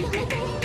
Hey, hey, hey, hey.